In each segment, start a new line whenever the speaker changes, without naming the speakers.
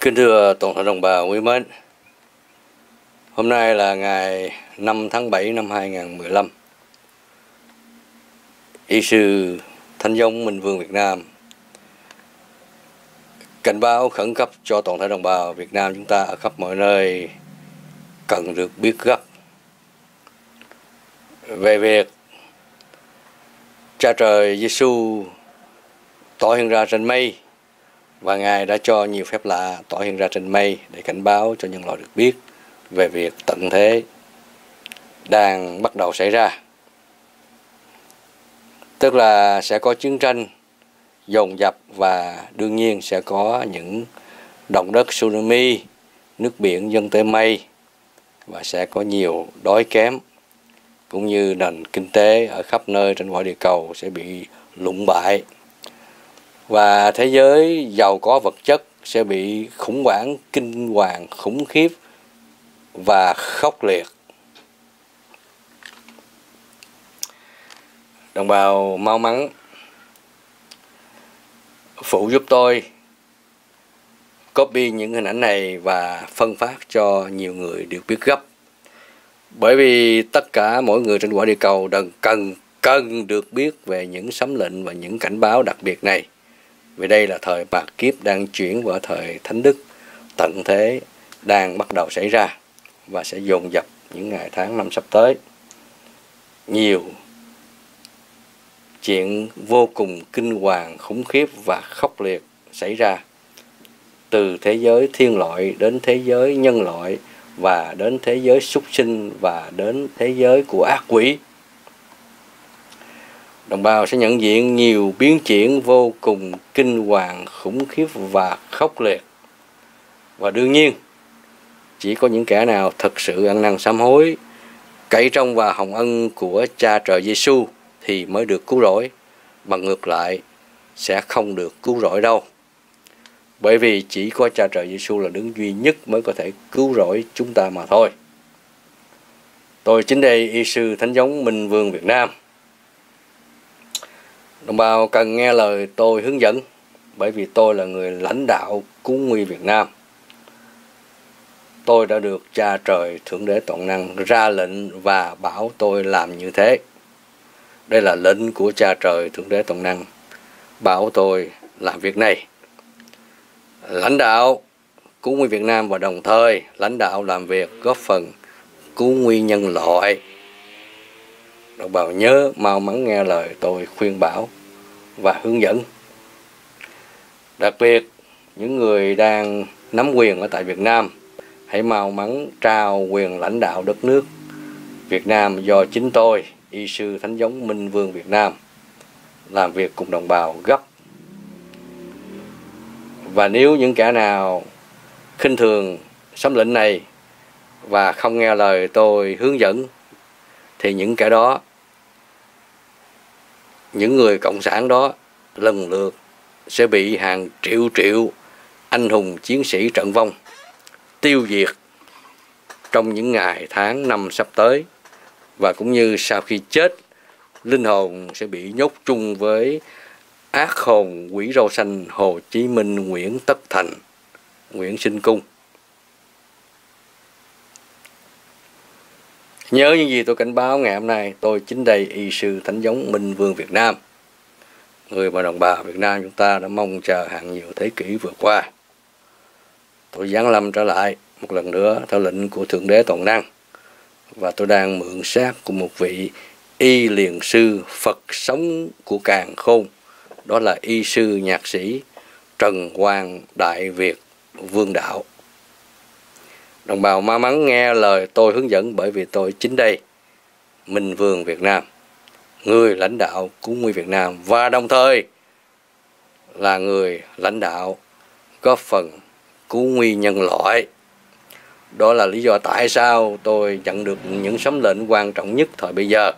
Kính thưa toàn thể đồng bào quý mến, hôm nay là ngày 5 tháng 7 năm 2015. Y sư Thanh Dông Minh Vương Việt Nam cảnh báo khẩn cấp cho toàn thể đồng bào Việt Nam chúng ta ở khắp mọi nơi cần được biết gấp về việc cha trời Giêsu tỏ hiện ra trên mây và Ngài đã cho nhiều phép lạ tỏ hiện ra trên mây để cảnh báo cho nhân loại được biết về việc tận thế đang bắt đầu xảy ra. Tức là sẽ có chiến tranh dồn dập và đương nhiên sẽ có những động đất tsunami, nước biển dâng tới mây và sẽ có nhiều đói kém cũng như nền kinh tế ở khắp nơi trên mọi địa cầu sẽ bị lụng bại và thế giới giàu có vật chất sẽ bị khủng hoảng, kinh hoàng, khủng khiếp và khốc liệt. Đồng bào, mau mắn. Phụ giúp tôi copy những hình ảnh này và phân phát cho nhiều người được biết gấp. Bởi vì tất cả mỗi người trên quả địa cầu đang cần cần được biết về những sấm lệnh và những cảnh báo đặc biệt này vì đây là thời bạc kiếp đang chuyển vào thời thánh đức. Tận thế đang bắt đầu xảy ra và sẽ dồn dập những ngày tháng năm sắp tới. Nhiều chuyện vô cùng kinh hoàng, khủng khiếp và khốc liệt xảy ra. Từ thế giới thiên loại đến thế giới nhân loại và đến thế giới súc sinh và đến thế giới của ác quỷ đồng bào sẽ nhận diện nhiều biến chuyển vô cùng kinh hoàng, khủng khiếp và khốc liệt. Và đương nhiên, chỉ có những kẻ nào thật sự ăn năn sám hối, cậy trong và hồng ân của cha trời Giêsu thì mới được cứu rỗi bằng ngược lại sẽ không được cứu rỗi đâu. Bởi vì chỉ có cha trời Giêsu là đứng duy nhất mới có thể cứu rỗi chúng ta mà thôi. Tôi chính đây, y sư thánh giống minh vương Việt Nam. Đồng bào cần nghe lời tôi hướng dẫn, bởi vì tôi là người lãnh đạo cứu nguy Việt Nam. Tôi đã được cha trời Thượng Đế Toàn Năng ra lệnh và bảo tôi làm như thế. Đây là lệnh của cha trời Thượng Đế Toàn Năng, bảo tôi làm việc này. Lãnh đạo cứu nguy Việt Nam và đồng thời lãnh đạo làm việc góp phần cứu nguy nhân loại đồng bào nhớ mau mắn nghe lời tôi khuyên bảo và hướng dẫn. Đặc biệt, những người đang nắm quyền ở tại Việt Nam, hãy mau mắn trao quyền lãnh đạo đất nước Việt Nam do chính tôi, y sư Thánh giống Minh Vương Việt Nam, làm việc cùng đồng bào gấp. Và nếu những kẻ nào khinh thường sấm lệnh này và không nghe lời tôi hướng dẫn thì những kẻ đó những người cộng sản đó lần lượt sẽ bị hàng triệu triệu anh hùng chiến sĩ trận vong, tiêu diệt trong những ngày tháng năm sắp tới. Và cũng như sau khi chết, linh hồn sẽ bị nhốt chung với ác hồn quỷ râu xanh Hồ Chí Minh Nguyễn Tất Thành, Nguyễn Sinh Cung. Nhớ những gì tôi cảnh báo ngày hôm nay, tôi chính đây y sư Thánh giống Minh Vương Việt Nam. Người mà đồng bào Việt Nam chúng ta đã mong chờ hàng nhiều thế kỷ vừa qua. Tôi giáng lâm trở lại một lần nữa theo lệnh của Thượng Đế Toàn Năng. Và tôi đang mượn xác của một vị y liền sư Phật sống của càng khôn. Đó là y sư nhạc sĩ Trần Quang Đại Việt Vương Đạo. Đồng bào may mắn nghe lời tôi hướng dẫn bởi vì tôi chính đây, Minh Vương Việt Nam, người lãnh đạo cứu nguy Việt Nam và đồng thời là người lãnh đạo góp phần cứu nguy nhân loại. Đó là lý do tại sao tôi nhận được những sấm lệnh quan trọng nhất thời bây giờ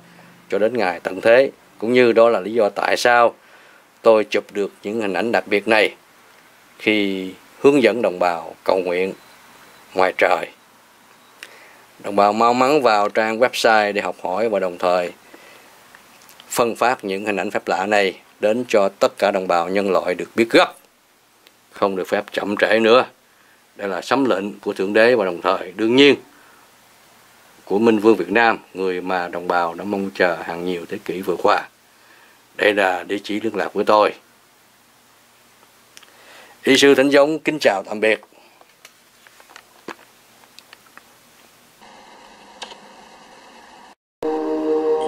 cho đến ngày tận thế. Cũng như đó là lý do tại sao tôi chụp được những hình ảnh đặc biệt này khi hướng dẫn đồng bào cầu nguyện ngoài trời. Đồng bào mau mắn vào trang website để học hỏi và đồng thời phân phát những hình ảnh phép lạ này đến cho tất cả đồng bào nhân loại được biết gấp. Không được phép chậm trễ nữa. đây là sấm lệnh của Thượng Đế và đồng thời đương nhiên của Minh Vương Việt Nam, người mà đồng bào đã mong chờ hàng nhiều thế kỷ vừa qua. Đây là địa chỉ liên lạc của tôi. Y sư Thánh Giống kính chào tạm biệt.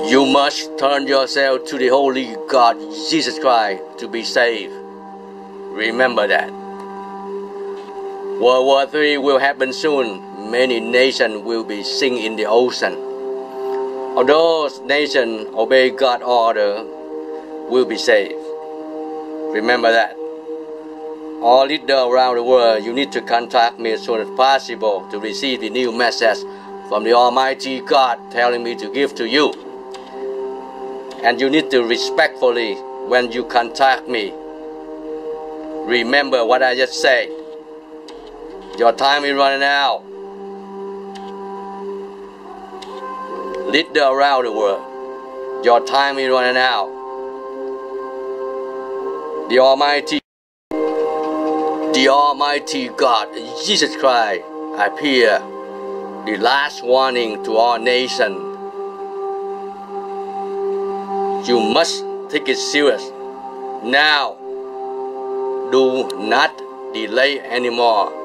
You must turn yourself to the Holy God Jesus Christ to be saved. Remember that. World War III will happen soon. Many nations will be sink in the ocean. Although nations obey God's order, will be saved. Remember that. All leaders around the world, you need to contact me as soon as possible to receive the new message from the Almighty God telling me to give to you. And you need to respectfully, when you contact me, remember what I just said. Your time is running out. Leader around the world, your time is running out. The Almighty, the Almighty God, Jesus Christ, I appear, the last warning to all nations. You must take it serious. Now, do not delay anymore.